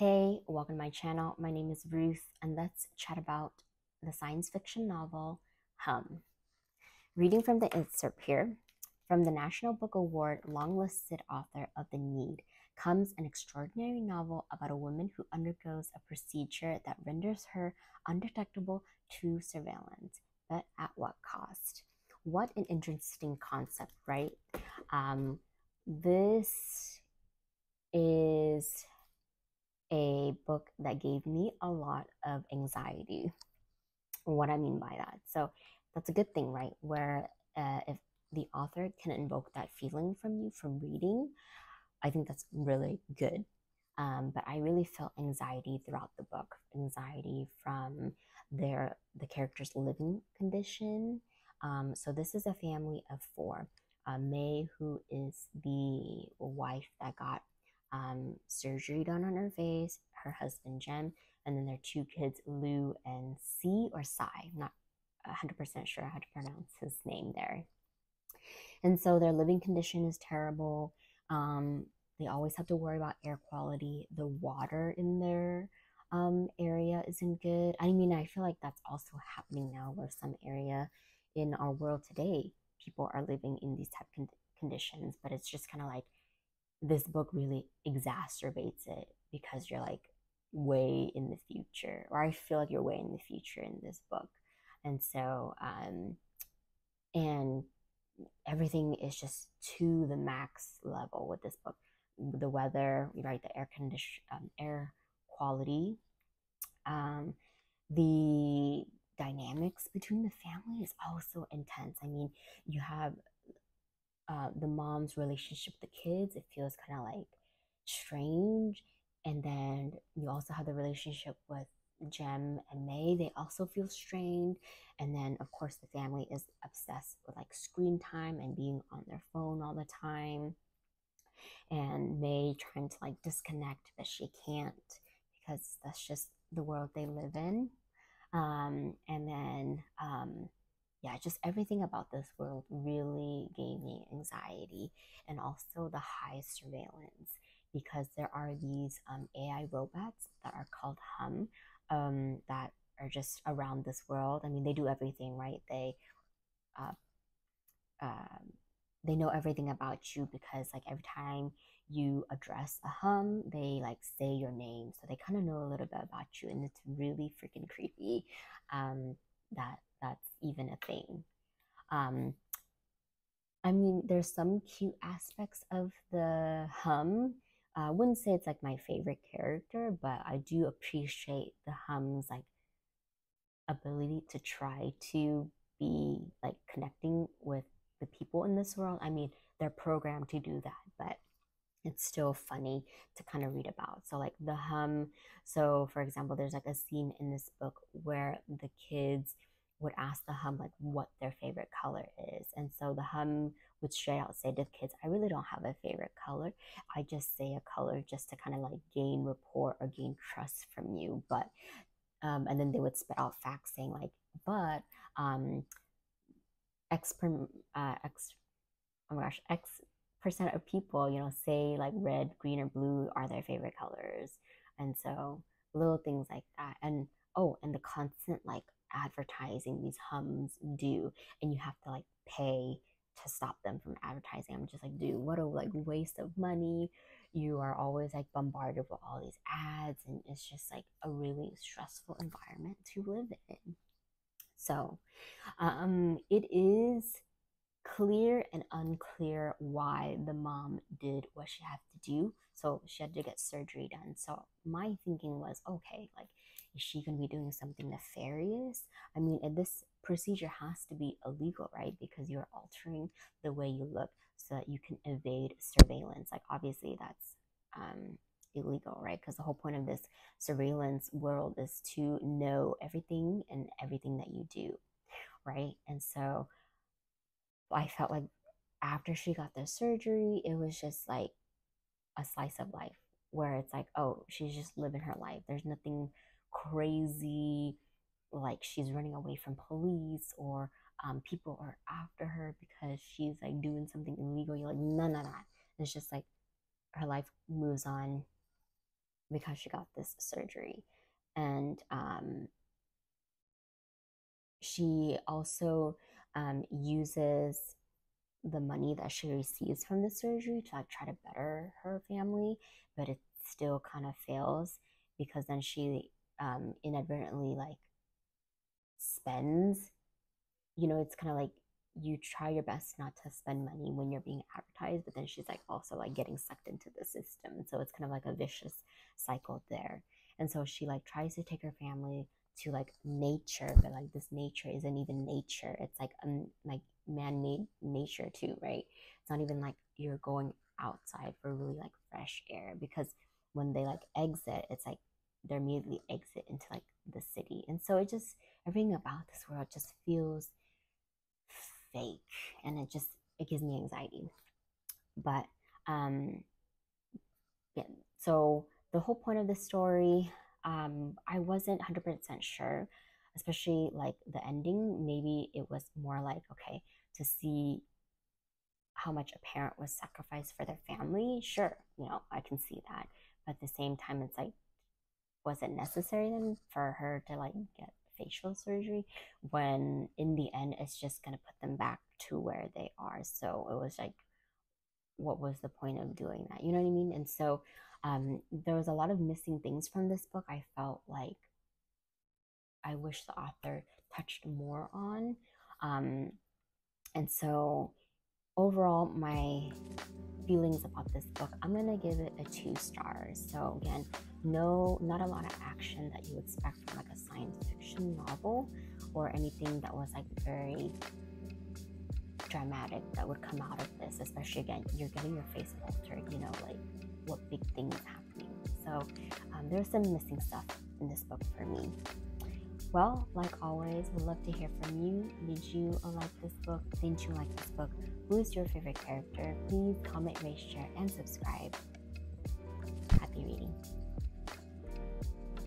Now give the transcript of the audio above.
Hey, welcome to my channel. My name is Ruth, and let's chat about the science fiction novel Hum. Reading from the excerpt here from the National Book Award long-listed author of The Need comes an extraordinary novel about a woman who undergoes a procedure that renders her undetectable to surveillance, but at what cost? What an interesting concept, right? Um, this is a book that gave me a lot of anxiety. What I mean by that. So that's a good thing, right? Where uh, if the author can invoke that feeling from you from reading, I think that's really good. Um, but I really felt anxiety throughout the book. Anxiety from their the character's living condition. Um, so this is a family of four. Uh, May, who is the wife that got um, surgery done on her face, her husband Jem, and then their two kids, Lou and C or Sai. I'm not 100% sure how to pronounce his name there. And so their living condition is terrible. Um, they always have to worry about air quality. The water in their um, area isn't good. I mean, I feel like that's also happening now where some area in our world today, people are living in these type of conditions, but it's just kind of like this book really exacerbates it because you're like way in the future, or I feel like you're way in the future in this book. And so, um, and everything is just to the max level with this book. The weather, right? The air condition, um, air quality, um, the dynamics between the family is also intense. I mean, you have uh, the mom's relationship with the kids, it feels kind of like strange. And then you also have the relationship with Jem and May, they also feel strained. And then, of course, the family is obsessed with like screen time and being on their phone all the time. And May trying to like disconnect, but she can't because that's just the world they live in. Um, and then, um, yeah, just everything about this world really gave me anxiety and also the high surveillance because there are these um, AI robots that are called Hum um, that are just around this world. I mean, they do everything, right? They uh, uh, they know everything about you because like every time you address a hum, they like say your name, so they kind of know a little bit about you, and it's really freaking creepy. Um, that that's even a thing. Um, I mean, there's some cute aspects of the hum. Uh, I wouldn't say it's like my favorite character, but I do appreciate the hum's like ability to try to be like connecting with the people in this world. I mean, they're programmed to do that, but it's still funny to kind of read about. So, like the hum. So, for example, there's like a scene in this book where the kids would ask the hum like what their favorite color is. And so the hum would straight out say to the kids, I really don't have a favorite color. I just say a color just to kind of like gain rapport or gain trust from you. But um, and then they would spit out facts saying like, but um, X per, uh, X oh my gosh, X percent of people, you know, say like red, green, or blue are their favorite colors. And so little things like that. And oh, and the constant like advertising these hums do and you have to like pay to stop them from advertising. I'm just like dude what a like waste of money. You are always like bombarded with all these ads and it's just like a really stressful environment to live in. So um it is clear and unclear why the mom did what she had to do. So she had to get surgery done. So my thinking was okay like is she going to be doing something nefarious? I mean, this procedure has to be illegal, right? Because you're altering the way you look so that you can evade surveillance. Like, obviously, that's um, illegal, right? Because the whole point of this surveillance world is to know everything and everything that you do, right? And so I felt like after she got the surgery, it was just like a slice of life where it's like, oh, she's just living her life. There's nothing crazy, like she's running away from police or um, people are after her because she's like doing something illegal. You're like, none of that. It's just like her life moves on because she got this surgery. And um, she also um, uses the money that she receives from the surgery to like try to better her family, but it still kind of fails because then she um, inadvertently like spends. You know, it's kind of like you try your best not to spend money when you're being advertised, but then she's like also like getting sucked into the system. So it's kind of like a vicious cycle there. And so she like tries to take her family to like nature, but like this nature isn't even nature. It's like um like man-made nature too, right? It's not even like you're going outside for really like fresh air because when they like exit, it's like they immediately exit into like the city. And so it just everything about this world just feels fake and it just it gives me anxiety. But um yeah, so the whole point of the story um, I wasn't 100% sure, especially like the ending. Maybe it was more like, okay, to see how much a parent was sacrificed for their family. Sure, you know, I can see that. But at the same time, it's like, was it necessary then for her to like get facial surgery when in the end it's just going to put them back to where they are? So it was like, what was the point of doing that? You know what I mean? And so um, there was a lot of missing things from this book. I felt like I wish the author touched more on. Um, and so, overall, my feelings about this book, I'm gonna give it a two stars. So again, no, not a lot of action that you expect from like a science fiction novel or anything that was like very dramatic that would come out of this. Especially again, you're getting your face altered. You know, like what big thing is happening. So um, there's some missing stuff in this book for me. Well, like always, we'd love to hear from you. Did you like this book? Didn't you like this book? Who is your favorite character? Please comment, rate, share, and subscribe. Happy reading.